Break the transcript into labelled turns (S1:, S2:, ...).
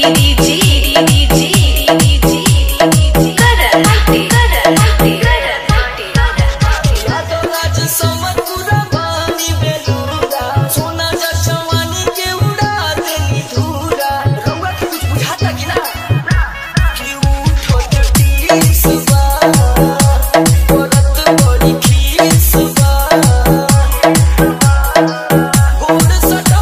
S1: Vini